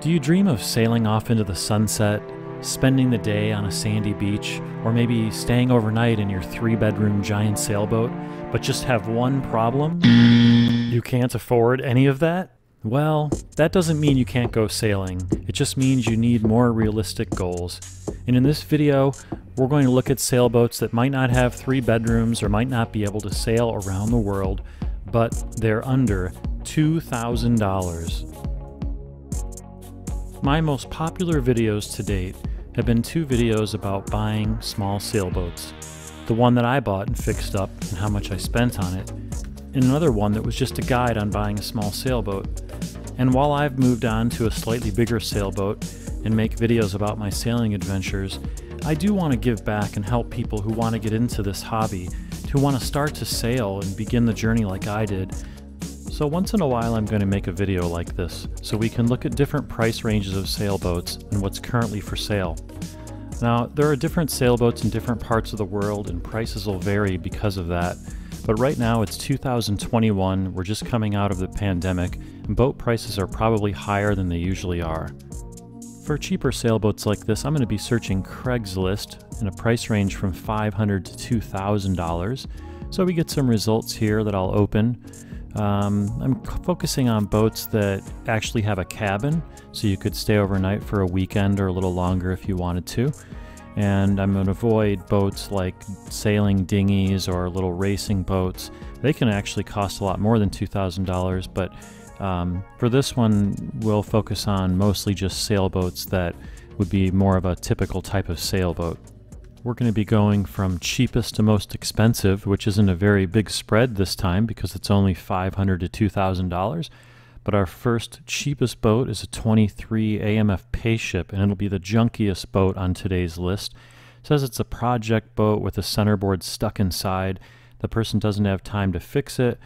Do you dream of sailing off into the sunset, spending the day on a sandy beach, or maybe staying overnight in your three bedroom giant sailboat, but just have one problem? You can't afford any of that? Well, that doesn't mean you can't go sailing. It just means you need more realistic goals. And in this video, we're going to look at sailboats that might not have three bedrooms or might not be able to sail around the world, but they're under $2,000. My most popular videos to date have been two videos about buying small sailboats. The one that I bought and fixed up and how much I spent on it, and another one that was just a guide on buying a small sailboat. And while I've moved on to a slightly bigger sailboat and make videos about my sailing adventures, I do want to give back and help people who want to get into this hobby, who want to start to sail and begin the journey like I did, so once in a while I'm going to make a video like this, so we can look at different price ranges of sailboats and what's currently for sale. Now, there are different sailboats in different parts of the world and prices will vary because of that, but right now it's 2021, we're just coming out of the pandemic, and boat prices are probably higher than they usually are. For cheaper sailboats like this, I'm going to be searching Craigslist in a price range from 500 to $2,000, so we get some results here that I'll open. Um, I'm focusing on boats that actually have a cabin, so you could stay overnight for a weekend or a little longer if you wanted to. And I'm going to avoid boats like sailing dinghies or little racing boats. They can actually cost a lot more than $2,000, but um, for this one, we'll focus on mostly just sailboats that would be more of a typical type of sailboat. We're going to be going from cheapest to most expensive, which isn't a very big spread this time because it's only 500 to $2,000. But our first cheapest boat is a 23 AMF Pace Ship, and it'll be the junkiest boat on today's list. It says it's a project boat with a centerboard stuck inside. The person doesn't have time to fix it,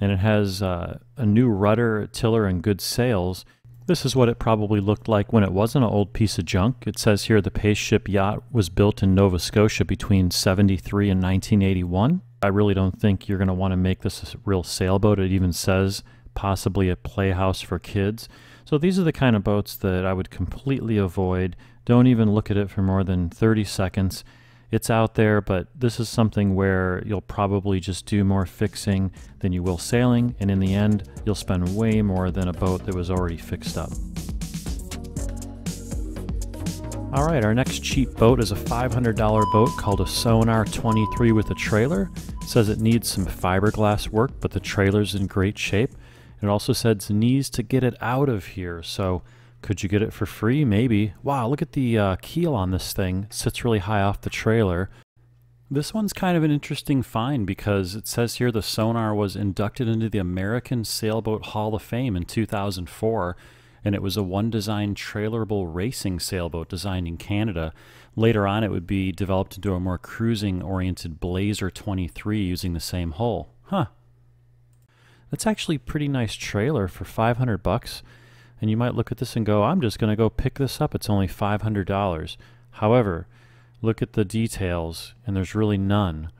and it has uh, a new rudder, tiller, and good sails. This is what it probably looked like when it wasn't an old piece of junk. It says here the Pace Ship yacht was built in Nova Scotia between 73 and 1981. I really don't think you're going to want to make this a real sailboat. It even says possibly a playhouse for kids. So these are the kind of boats that I would completely avoid. Don't even look at it for more than 30 seconds it's out there, but this is something where you'll probably just do more fixing than you will sailing, and in the end, you'll spend way more than a boat that was already fixed up. All right, our next cheap boat is a $500 boat called a Sonar 23 with a trailer. It says it needs some fiberglass work, but the trailer's in great shape. It also says needs to get it out of here, so could you get it for free? Maybe. Wow, look at the uh, keel on this thing. It sits really high off the trailer. This one's kind of an interesting find because it says here the Sonar was inducted into the American Sailboat Hall of Fame in 2004, and it was a one design trailerable racing sailboat designed in Canada. Later on, it would be developed into a more cruising oriented Blazer 23 using the same hull. Huh. That's actually a pretty nice trailer for 500 bucks. And you might look at this and go, I'm just going to go pick this up. It's only $500. However, look at the details, and there's really none.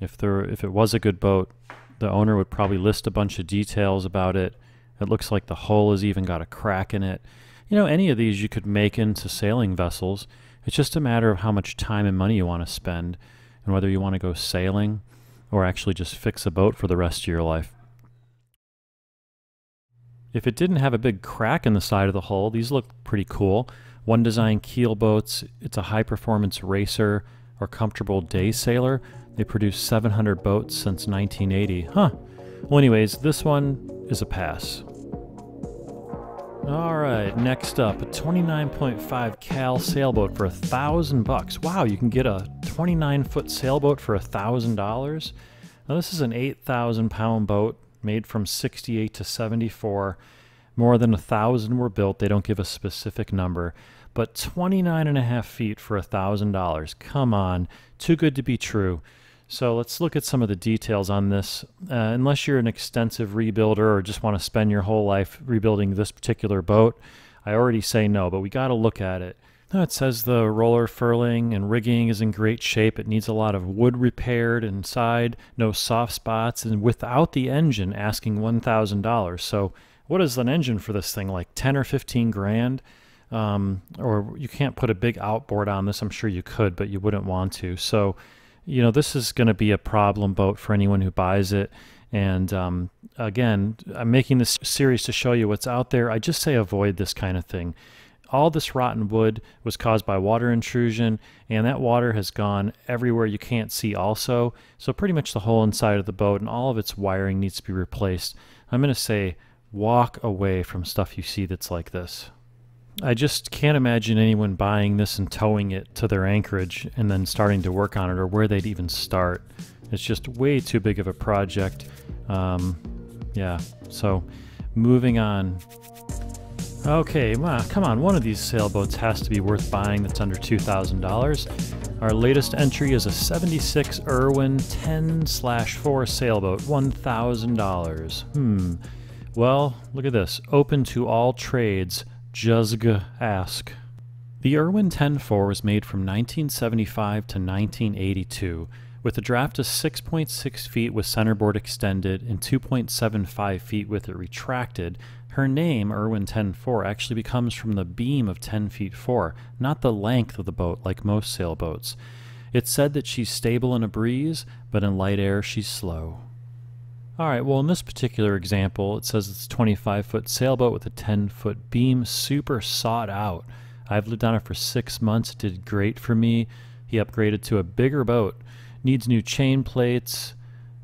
If there, if it was a good boat, the owner would probably list a bunch of details about it. It looks like the hull has even got a crack in it. You know, any of these you could make into sailing vessels. It's just a matter of how much time and money you want to spend, and whether you want to go sailing or actually just fix a boat for the rest of your life. If it didn't have a big crack in the side of the hull, these look pretty cool. One Design keel boats, it's a high performance racer or comfortable day sailor. They produce 700 boats since 1980. Huh. Well, anyways, this one is a pass. All right, next up, a 29.5 cal sailboat for a thousand bucks. Wow, you can get a 29 foot sailboat for a thousand dollars. Now this is an 8,000 pound boat made from 68 to 74. More than a thousand were built. They don't give a specific number, but 29 and a half feet for a thousand dollars. Come on, too good to be true. So let's look at some of the details on this. Uh, unless you're an extensive rebuilder or just want to spend your whole life rebuilding this particular boat, I already say no, but we got to look at it. It says the roller furling and rigging is in great shape. It needs a lot of wood repaired inside, no soft spots, and without the engine asking $1,000. So what is an engine for this thing? Like 10 or 15 grand? Um, or you can't put a big outboard on this. I'm sure you could, but you wouldn't want to. So, you know, this is going to be a problem boat for anyone who buys it. And um, again, I'm making this series to show you what's out there. I just say avoid this kind of thing. All this rotten wood was caused by water intrusion, and that water has gone everywhere you can't see, also. So, pretty much the whole inside of the boat and all of its wiring needs to be replaced. I'm going to say walk away from stuff you see that's like this. I just can't imagine anyone buying this and towing it to their anchorage and then starting to work on it or where they'd even start. It's just way too big of a project. Um, yeah, so moving on. Okay, well, come on, one of these sailboats has to be worth buying that's under $2,000. Our latest entry is a 76 Irwin 10 4 sailboat, $1,000. Hmm. Well, look at this. Open to all trades Juzg ask. The Irwin 10-4 was made from 1975 to 1982, with a draft of 6.6 feet with centerboard extended and 2.75 feet with it retracted. Her name, Irwin 10-4, actually becomes from the beam of 10 feet 4, not the length of the boat like most sailboats. It's said that she's stable in a breeze, but in light air she's slow. All right, well, in this particular example, it says it's a 25 foot sailboat with a 10 foot beam, super sought out. I've lived on it for six months. It did great for me. He upgraded to a bigger boat. Needs new chain plates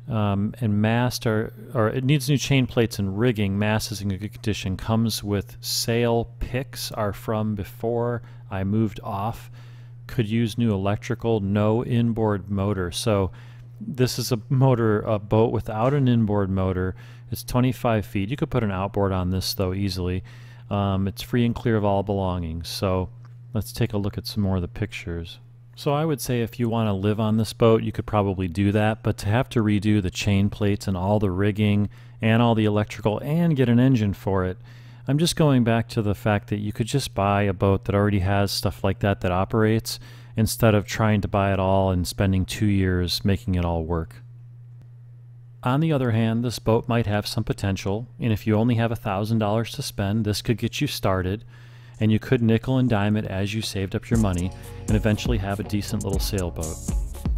um, and mast, are, or it needs new chain plates and rigging. Mast is in good condition. Comes with sail picks, are from before I moved off. Could use new electrical, no inboard motor. So, this is a motor, a boat without an inboard motor. It's 25 feet. You could put an outboard on this though easily. Um, it's free and clear of all belongings. So let's take a look at some more of the pictures. So I would say if you want to live on this boat, you could probably do that, but to have to redo the chain plates and all the rigging and all the electrical and get an engine for it, I'm just going back to the fact that you could just buy a boat that already has stuff like that that operates instead of trying to buy it all and spending two years making it all work. On the other hand, this boat might have some potential, and if you only have $1,000 to spend, this could get you started, and you could nickel and dime it as you saved up your money and eventually have a decent little sailboat.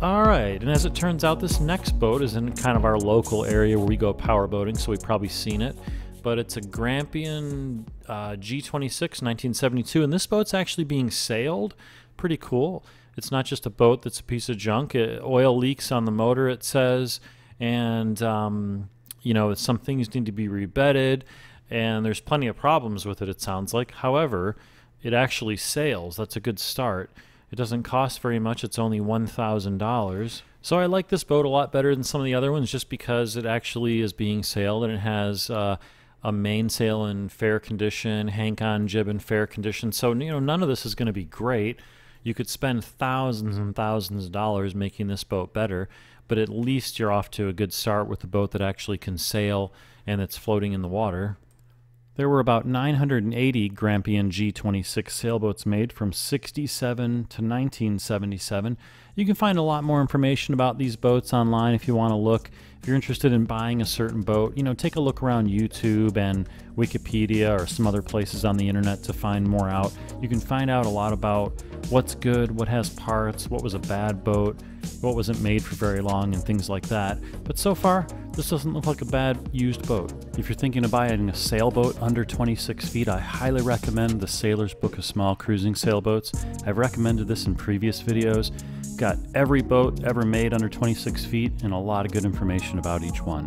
Alright, and as it turns out, this next boat is in kind of our local area where we go power boating, so we've probably seen it. But it's a Grampian uh, G26 1972, and this boat's actually being sailed pretty cool. It's not just a boat that's a piece of junk. It, oil leaks on the motor, it says, and um, you know some things need to be rebedded, and there's plenty of problems with it. It sounds like. However, it actually sails. That's a good start. It doesn't cost very much. It's only one thousand dollars. So I like this boat a lot better than some of the other ones, just because it actually is being sailed and it has. Uh, a mainsail in fair condition, hank on jib in fair condition. So, you know, none of this is going to be great, you could spend thousands and thousands of dollars making this boat better, but at least you're off to a good start with a boat that actually can sail and that's floating in the water. There were about 980 Grampian G26 sailboats made from 67 to 1977. You can find a lot more information about these boats online if you want to look. If you're interested in buying a certain boat, you know, take a look around YouTube and Wikipedia or some other places on the internet to find more out. You can find out a lot about what's good, what has parts, what was a bad boat, what wasn't made for very long, and things like that. But so far, this doesn't look like a bad used boat. If you're thinking of buying a sailboat under 26 feet, I highly recommend the Sailor's Book of Small Cruising Sailboats. I've recommended this in previous videos. Got every boat ever made under 26 feet and a lot of good information about each one.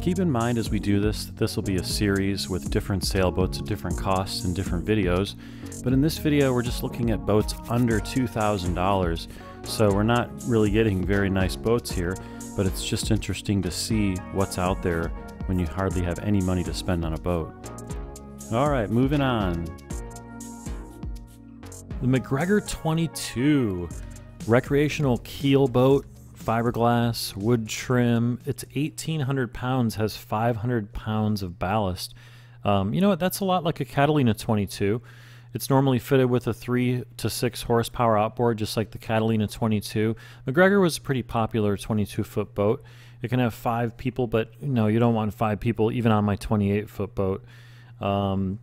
Keep in mind as we do this that this will be a series with different sailboats at different costs and different videos, but in this video we're just looking at boats under $2,000, so we're not really getting very nice boats here, but it's just interesting to see what's out there when you hardly have any money to spend on a boat. Alright, moving on. The MacGregor 22 recreational keel boat fiberglass, wood trim. It's 1,800 pounds, has 500 pounds of ballast. Um, you know what? That's a lot like a Catalina 22. It's normally fitted with a 3 to 6 horsepower outboard, just like the Catalina 22. MacGregor was a pretty popular 22 foot boat. It can have five people, but no, you don't want five people even on my 28 foot boat. Um,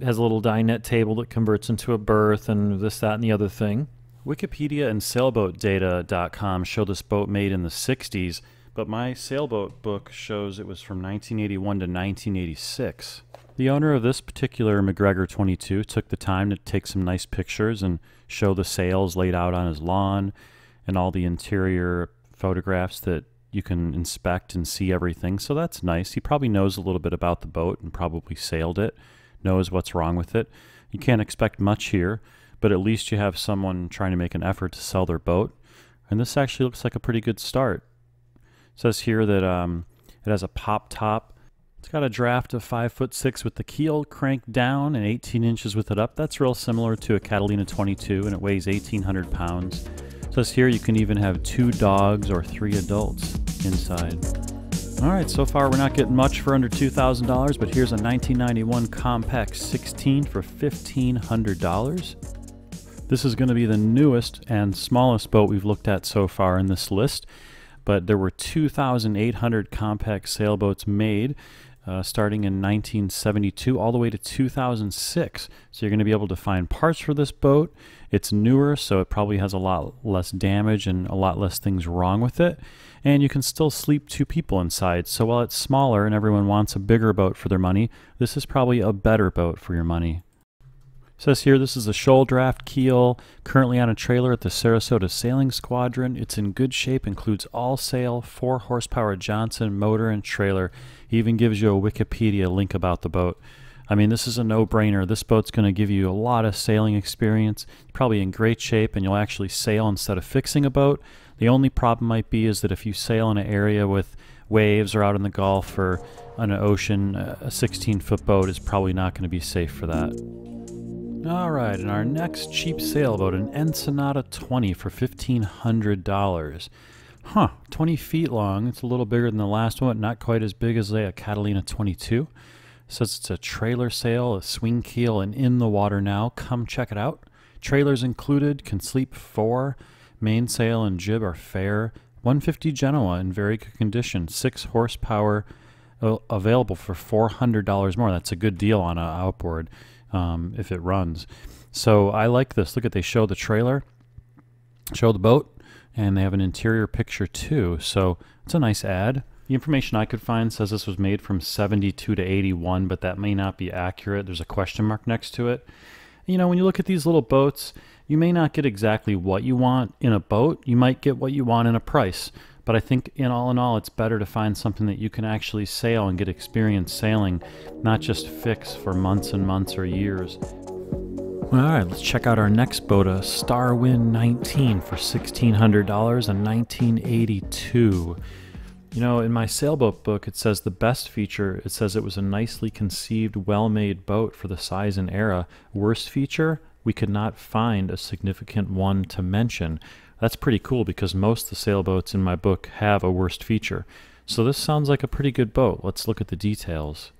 has a little dinette table that converts into a berth and this, that, and the other thing. Wikipedia and sailboatdata.com show this boat made in the 60s, but my sailboat book shows it was from 1981 to 1986. The owner of this particular MacGregor 22 took the time to take some nice pictures and show the sails laid out on his lawn and all the interior photographs that you can inspect and see everything. So that's nice. He probably knows a little bit about the boat and probably sailed it, knows what's wrong with it. You can't expect much here, but at least you have someone trying to make an effort to sell their boat. And this actually looks like a pretty good start. It says here that um, it has a pop top. It's got a draft of 5 foot 6 with the keel cranked down and 18 inches with it up. That's real similar to a Catalina 22 and it weighs 1,800 pounds. Says here you can even have two dogs or three adults inside. All right, so far we're not getting much for under $2,000, but here's a 1991 Com-Pac 16 for $1,500. This is going to be the newest and smallest boat we've looked at so far in this list, but there were 2,800 Com-Pac sailboats made uh, starting in 1972 all the way to 2006. So you're going to be able to find parts for this boat. It's newer, so it probably has a lot less damage and a lot less things wrong with it. And you can still sleep two people inside. So while it's smaller and everyone wants a bigger boat for their money, this is probably a better boat for your money says here this is a shoal draft keel, currently on a trailer at the Sarasota Sailing Squadron. It's in good shape, includes all sail, 4 horsepower Johnson motor and trailer. He even gives you a Wikipedia link about the boat. I mean, this is a no-brainer. This boat's going to give you a lot of sailing experience. probably in great shape, and you'll actually sail instead of fixing a boat. The only problem might be is that if you sail in an area with waves or out in the Gulf or on an ocean, a 16-foot boat is probably not going to be safe for that. Alright, and our next cheap sailboat, an Ensenada 20 for $1,500. Huh, 20 feet long. It's a little bigger than the last one, not quite as big as a Catalina 22. Says it's a trailer sail, a swing keel, and in the water now. Come check it out. Trailers included, can sleep four. Mainsail and jib are fair. 150 Genoa in very good condition. 6 horsepower uh, available for $400 more. That's a good deal on an outboard um, if it runs. So I like this. Look at they show the trailer, show the boat, and they have an interior picture too. So it's a nice ad. The information I could find says this was made from 72 to 81, but that may not be accurate. There's a question mark next to it. You know, when you look at these little boats, you may not get exactly what you want in a boat. You might get what you want in a price. But I think in all in all, it's better to find something that you can actually sail and get experience sailing, not just fix for months and months or years. All right, let's check out our next boat, a Starwind 19 for $1,600 in 1982. You know, in my sailboat book, it says the best feature, it says it was a nicely conceived, well-made boat for the size and era. Worst feature, we could not find a significant one to mention. That's pretty cool because most of the sailboats in my book have a worst feature. So this sounds like a pretty good boat. Let's look at the details.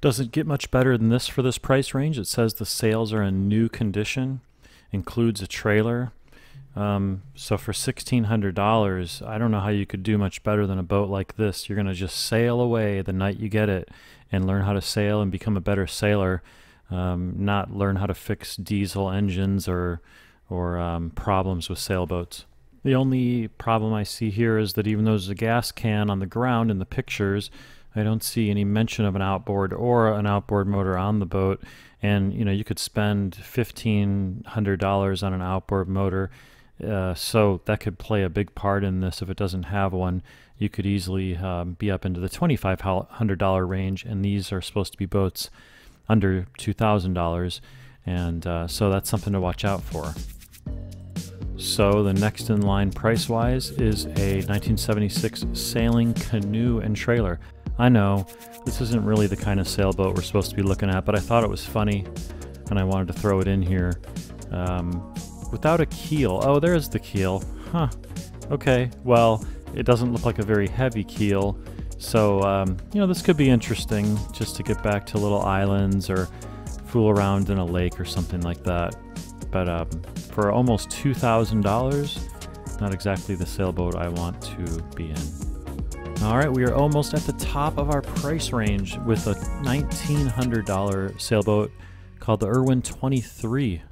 Doesn't get much better than this for this price range? It says the sails are in new condition, includes a trailer. Um, so for $1,600, I don't know how you could do much better than a boat like this. You're going to just sail away the night you get it and learn how to sail and become a better sailor, um, not learn how to fix diesel engines or or um, problems with sailboats. The only problem I see here is that even though there's a gas can on the ground in the pictures, I don't see any mention of an outboard or an outboard motor on the boat. And you know, you could spend fifteen hundred dollars on an outboard motor, uh, so that could play a big part in this. If it doesn't have one, you could easily um, be up into the twenty-five hundred dollar range. And these are supposed to be boats under two thousand dollars, and uh, so that's something to watch out for. So the next in line price wise is a 1976 sailing canoe and trailer. I know this isn't really the kind of sailboat we're supposed to be looking at, but I thought it was funny and I wanted to throw it in here. Um, without a keel. Oh, there's the keel. Huh. Okay, well, it doesn't look like a very heavy keel. So, um, you know, this could be interesting just to get back to little islands or fool around in a lake or something like that. But um, for almost $2,000, not exactly the sailboat I want to be in. All right, we are almost at the top of our price range with a $1,900 sailboat called the Irwin 23.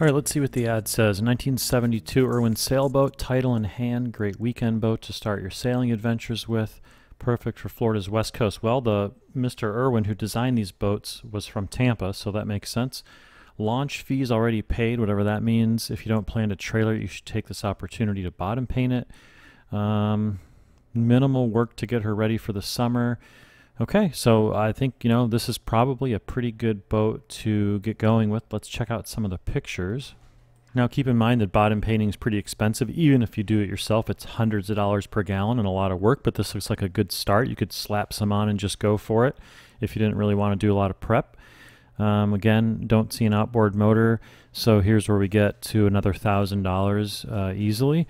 All right, let's see what the ad says. 1972 Irwin sailboat, title in hand, great weekend boat to start your sailing adventures with. Perfect for Florida's west coast. Well, the Mr. Irwin who designed these boats was from Tampa, so that makes sense. Launch fees already paid, whatever that means. If you don't plan to trailer you should take this opportunity to bottom paint it. Um, minimal work to get her ready for the summer. Okay, so I think, you know, this is probably a pretty good boat to get going with. Let's check out some of the pictures. Now keep in mind that bottom painting is pretty expensive. Even if you do it yourself, it's hundreds of dollars per gallon and a lot of work, but this looks like a good start. You could slap some on and just go for it if you didn't really want to do a lot of prep. Um, again, don't see an outboard motor, so here's where we get to another $1,000 uh, easily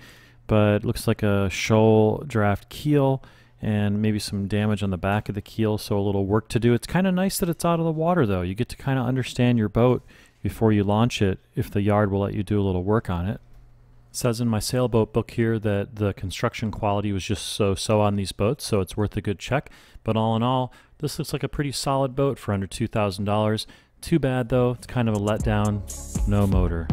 but looks like a shoal draft keel and maybe some damage on the back of the keel, so a little work to do. It's kind of nice that it's out of the water though. You get to kind of understand your boat before you launch it if the yard will let you do a little work on it. Says in my sailboat book here that the construction quality was just so-so on these boats, so it's worth a good check. But all in all, this looks like a pretty solid boat for under $2,000. Too bad though, it's kind of a letdown, no motor.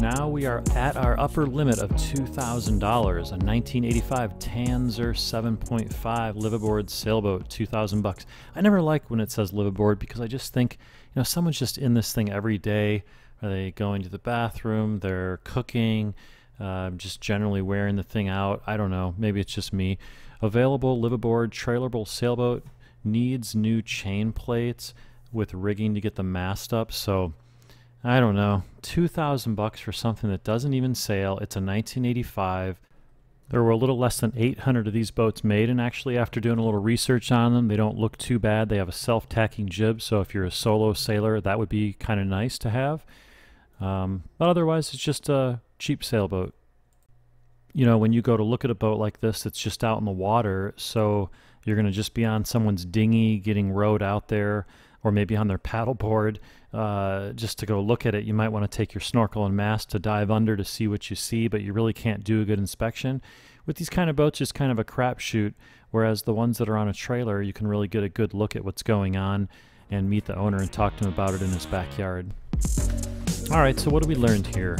Now we are at our upper limit of $2,000, a 1985 Tanzer 7.5 liveaboard sailboat, 2000 bucks. I never like when it says liveaboard because I just think, you know, someone's just in this thing every day. Are they going to the bathroom? They're cooking, uh, just generally wearing the thing out. I don't know. Maybe it's just me. Available liveaboard trailerable sailboat needs new chain plates with rigging to get the mast up. So I don't know, 2000 bucks for something that doesn't even sail. It's a 1985. There were a little less than 800 of these boats made, and actually, after doing a little research on them, they don't look too bad. They have a self tacking jib, so if you're a solo sailor, that would be kind of nice to have. Um, but otherwise, it's just a cheap sailboat. You know, when you go to look at a boat like this, it's just out in the water, so you're going to just be on someone's dinghy getting rowed out there or maybe on their paddleboard uh, just to go look at it. You might want to take your snorkel and mask to dive under to see what you see, but you really can't do a good inspection. With these kind of boats, it's kind of a crapshoot, whereas the ones that are on a trailer, you can really get a good look at what's going on and meet the owner and talk to him about it in his backyard. All right, so what do we learned here?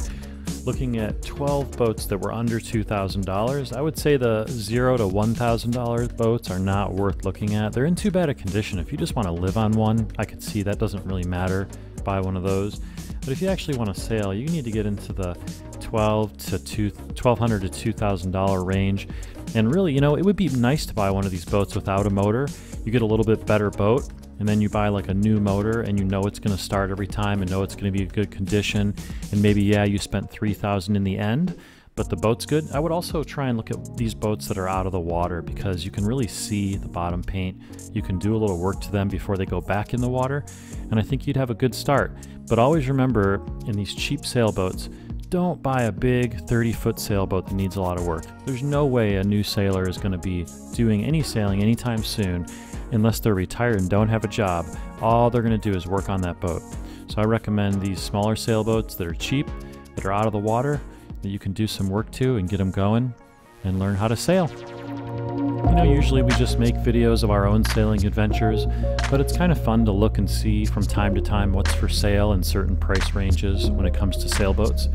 Looking at 12 boats that were under $2,000. I would say the zero to $1,000 boats are not worth looking at. They're in too bad a condition. If you just want to live on one, I could see that doesn't really matter. Buy one of those. But if you actually want to sail, you need to get into the 12 to 2 1200 to $2,000 range. And really, you know, it would be nice to buy one of these boats without a motor. You get a little bit better boat, and then you buy like a new motor and you know it's going to start every time and know it's going to be a good condition and maybe yeah you spent 3000 in the end but the boat's good. I would also try and look at these boats that are out of the water because you can really see the bottom paint. You can do a little work to them before they go back in the water and i think you'd have a good start. But always remember in these cheap sailboats don't buy a big 30 foot sailboat that needs a lot of work. There's no way a new sailor is going to be doing any sailing anytime soon unless they're retired and don't have a job. All they're going to do is work on that boat. So I recommend these smaller sailboats that are cheap, that are out of the water, that you can do some work to and get them going and learn how to sail. You know, usually we just make videos of our own sailing adventures, but it's kind of fun to look and see from time to time what's for sale in certain price ranges when it comes to sailboats.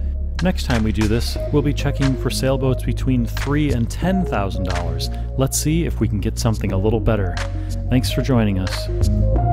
Next time we do this, we'll be checking for sailboats between three and ten thousand dollars. Let's see if we can get something a little better. Thanks for joining us.